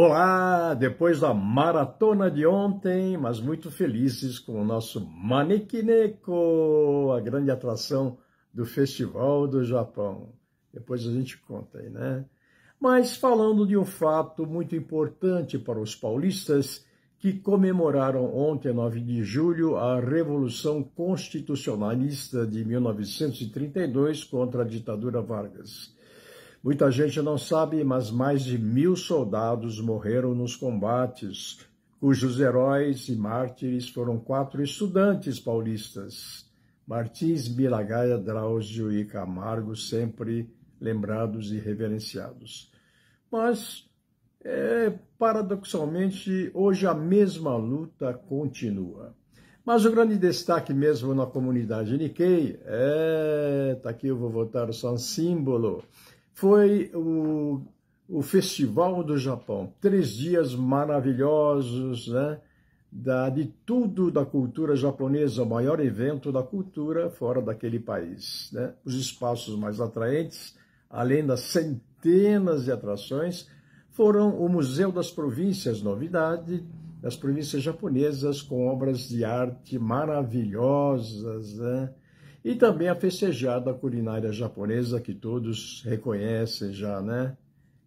Olá, depois da maratona de ontem, mas muito felizes com o nosso Manekineko, a grande atração do Festival do Japão. Depois a gente conta aí, né? Mas falando de um fato muito importante para os paulistas que comemoraram ontem, 9 de julho, a Revolução Constitucionalista de 1932 contra a ditadura Vargas. Muita gente não sabe, mas mais de mil soldados morreram nos combates, cujos heróis e mártires foram quatro estudantes paulistas, Martins, Miragaia, Drauzio e Camargo, sempre lembrados e reverenciados. Mas, é, paradoxalmente, hoje a mesma luta continua. Mas o grande destaque mesmo na comunidade Nikkei, é, tá aqui eu vou votar só um símbolo, foi o, o Festival do Japão. Três dias maravilhosos, né? Da, de tudo da cultura japonesa, o maior evento da cultura fora daquele país. Né? Os espaços mais atraentes, além das centenas de atrações, foram o Museu das Províncias, novidade das províncias japonesas, com obras de arte maravilhosas, né? E também a festejada culinária japonesa, que todos reconhecem já, né?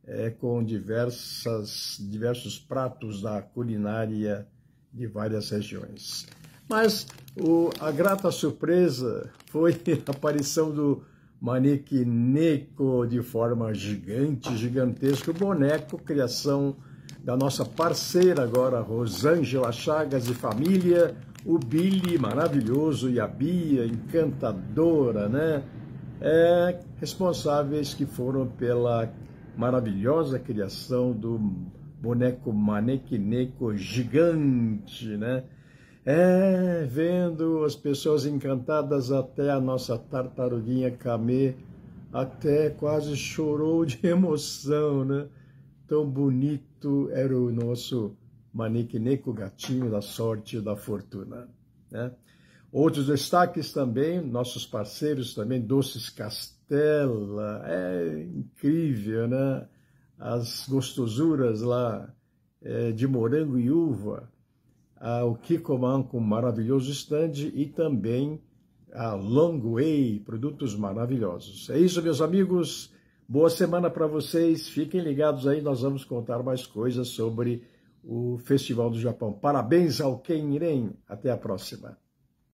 É, com diversas, diversos pratos da culinária de várias regiões. Mas o, a grata surpresa foi a aparição do Neko de forma gigante, gigantesco, boneco, criação da nossa parceira agora, Rosângela Chagas e família, o Billy maravilhoso e a Bia encantadora, né? É, responsáveis que foram pela maravilhosa criação do boneco manequineco gigante, né? É, vendo as pessoas encantadas até a nossa tartaruguinha Kamê, até quase chorou de emoção, né? Tão bonito era o nosso Maniquineco Gatinho da Sorte e da Fortuna. Né? Outros destaques também, nossos parceiros também, Doces Castela, é incrível, né? As gostosuras lá é, de morango e uva, ah, o Kikoman com maravilhoso stand e também a Long Way, produtos maravilhosos. É isso, meus amigos. Boa semana para vocês. Fiquem ligados aí, nós vamos contar mais coisas sobre o Festival do Japão. Parabéns ao Kenren. Até a próxima.